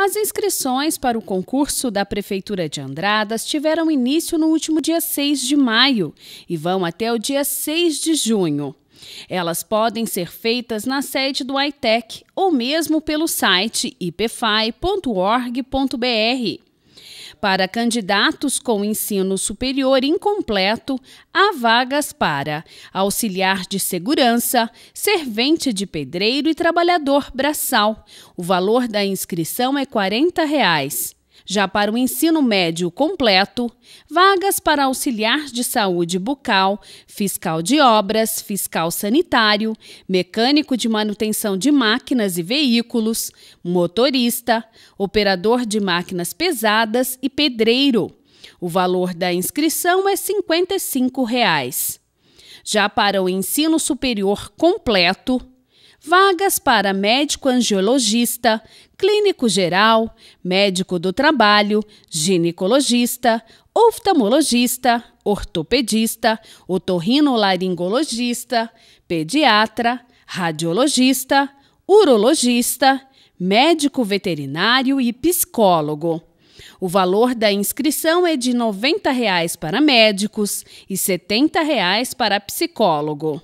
As inscrições para o concurso da Prefeitura de Andradas tiveram início no último dia 6 de maio e vão até o dia 6 de junho. Elas podem ser feitas na sede do ITEC ou mesmo pelo site ipfai.org.br. Para candidatos com ensino superior incompleto, há vagas para auxiliar de segurança, servente de pedreiro e trabalhador braçal. O valor da inscrição é 40 reais. Já para o ensino médio completo, vagas para auxiliar de saúde bucal, fiscal de obras, fiscal sanitário, mecânico de manutenção de máquinas e veículos, motorista, operador de máquinas pesadas e pedreiro. O valor da inscrição é 55 reais. Já para o ensino superior completo, vagas para médico angiologista, clínico geral, médico do trabalho, ginecologista, oftalmologista, ortopedista, otorrinolaringologista, pediatra, radiologista, urologista, médico veterinário e psicólogo. O valor da inscrição é de 90 reais para médicos e 70 reais para psicólogo.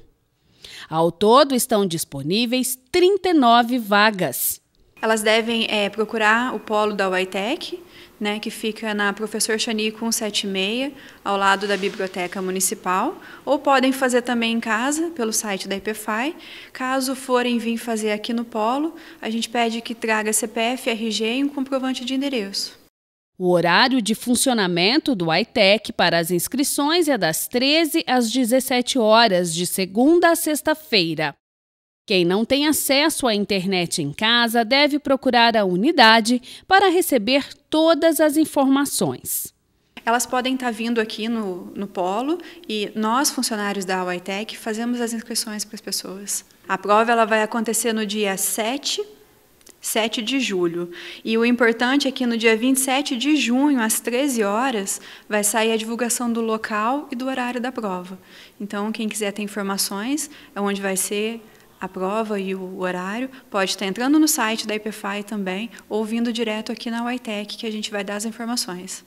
Ao todo, estão disponíveis 39 vagas. Elas devem é, procurar o polo da UITEC, né, que fica na Professor Chanico 176, ao lado da Biblioteca Municipal, ou podem fazer também em casa, pelo site da IPFAI. Caso forem vir fazer aqui no polo, a gente pede que traga CPF, RG e um comprovante de endereço. O horário de funcionamento do ITEC para as inscrições é das 13 às 17 horas, de segunda a sexta-feira. Quem não tem acesso à internet em casa deve procurar a unidade para receber todas as informações. Elas podem estar vindo aqui no, no polo e nós, funcionários da UITEC, fazemos as inscrições para as pessoas. A prova ela vai acontecer no dia 7 7 de julho. E o importante é que no dia 27 de junho, às 13 horas, vai sair a divulgação do local e do horário da prova. Então, quem quiser ter informações, é onde vai ser a prova e o horário, pode estar entrando no site da IPFI também, ou vindo direto aqui na UITEC, que a gente vai dar as informações.